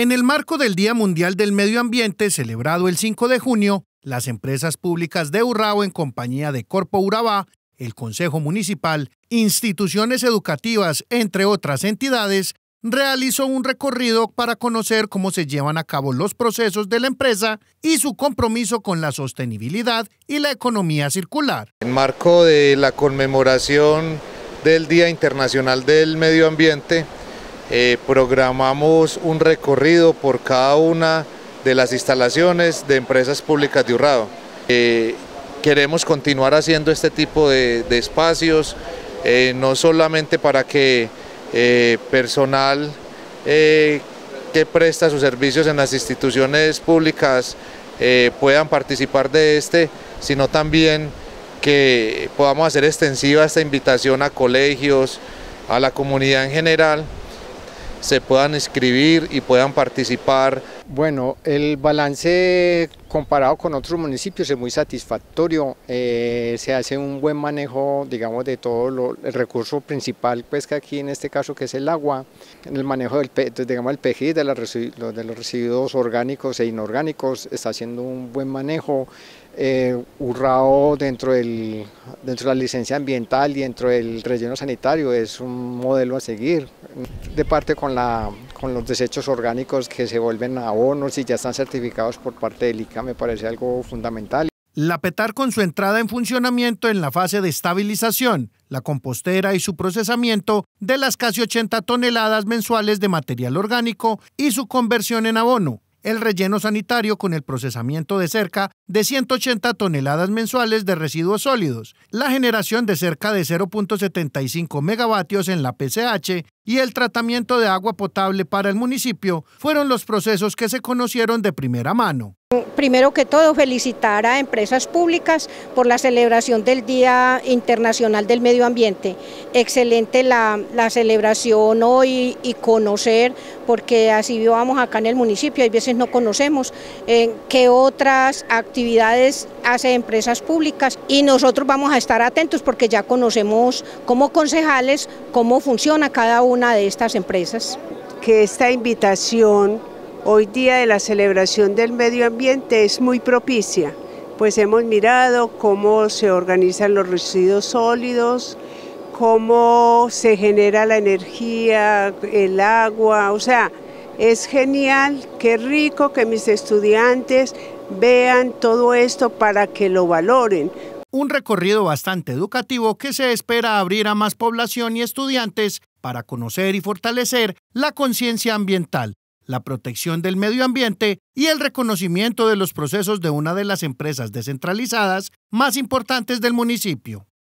En el marco del Día Mundial del Medio Ambiente, celebrado el 5 de junio, las empresas públicas de Urrao en compañía de Corpo Urabá, el Consejo Municipal, instituciones educativas, entre otras entidades, realizó un recorrido para conocer cómo se llevan a cabo los procesos de la empresa y su compromiso con la sostenibilidad y la economía circular. En marco de la conmemoración del Día Internacional del Medio Ambiente, eh, programamos un recorrido por cada una de las instalaciones de empresas públicas de Urrado. Eh, queremos continuar haciendo este tipo de, espacios, eh, no solamente para que personal que presta sus servicios en las instituciones públicas puedan participar de este, sino también que podamos hacer extensiva esta invitación a colegios, a la comunidad en general, se puedan inscribir y puedan participar. Bueno, el balance comparado con otros municipios es muy satisfactorio, eh, se hace un buen manejo, digamos, de todo el recurso principal, pues que aquí en este caso que es el agua, en el manejo del, digamos, el PGI, de los residuos orgánicos e inorgánicos, está haciendo un buen manejo, eh, Urrao dentro, del, dentro de la licencia ambiental y dentro del relleno sanitario es un modelo a seguir, de parte con, la, con los desechos orgánicos que se vuelven abonos y ya están certificados por parte del ICA me parece algo fundamental. La PETAR con su entrada en funcionamiento en la fase de estabilización, la compostera y su procesamiento de las casi 80 toneladas mensuales de material orgánico y su conversión en abono, el relleno sanitario con el procesamiento de cerca de 180 toneladas mensuales de residuos sólidos, la generación de cerca de 0.75 megavatios en la PCH y el tratamiento de agua potable para el municipio fueron los procesos que se conocieron de primera mano. Primero que todo, felicitar a empresas públicas por la celebración del Día Internacional del Medio Ambiente. Excelente la, celebración hoy y conocer, porque así vivamos acá en el municipio, hay veces no conocemos eh, qué otras actividades hace empresas públicas y nosotros vamos a estar atentos porque ya conocemos como concejales cómo funciona cada una de estas empresas. Que esta invitación hoy día de la celebración del medio ambiente es muy propicia, pues hemos mirado cómo se organizan los residuos sólidos, cómo se genera la energía, el agua, o sea, es genial, qué rico que mis estudiantes vean todo esto para que lo valoren. Un recorrido bastante educativo que se espera abrir a más población y estudiantes para conocer y fortalecer la conciencia ambiental la protección del medio ambiente y el reconocimiento de los procesos de una de las empresas descentralizadas más importantes del municipio.